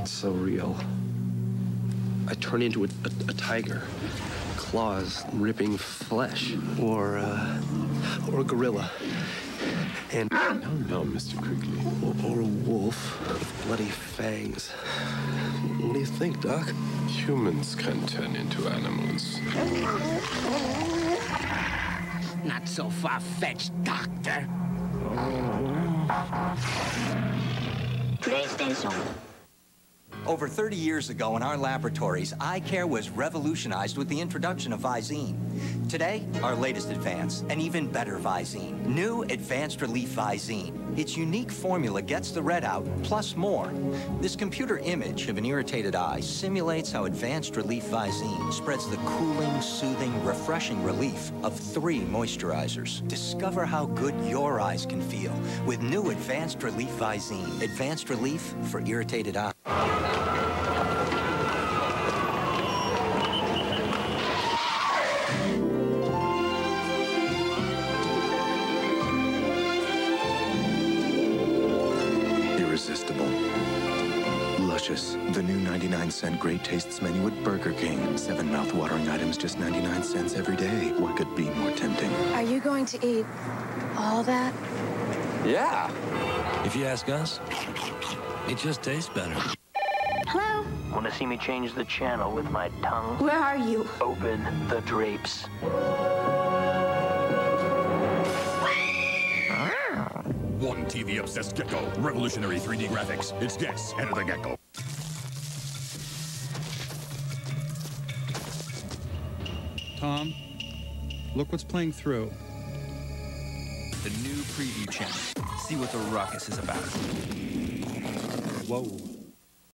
It's so real. I turn into a, a, a tiger, claws ripping flesh, or uh, or a gorilla, and No, no, Mr. Quigley. or, or a wolf with bloody fangs. What do you think, Doc? Humans can turn into animals. Not so far-fetched, Doctor. PlayStation. Over 30 years ago in our laboratories, eye care was revolutionized with the introduction of Visine. Today, our latest advance, an even better Visine. New Advanced Relief Visine. Its unique formula gets the red out, plus more. This computer image of an irritated eye simulates how Advanced Relief Visine spreads the cooling, soothing, refreshing relief of three moisturizers. Discover how good your eyes can feel with new Advanced Relief Visine. Advanced Relief for irritated eyes. Irresistible. Luscious. The new 99 cent Great Tastes menu at Burger King. Seven mouth-watering items, just 99 cents every day. What could be more tempting? Are you going to eat all that? Yeah. If you ask us, it just tastes better. Hello? Want to see me change the channel with my tongue? Where are you? Open the drapes. Ah. One TV obsessed gecko. Revolutionary 3D graphics. It's Gex, Enter the Gecko. Tom, look what's playing through. The new Prevue channel. See what the ruckus is about. Whoa.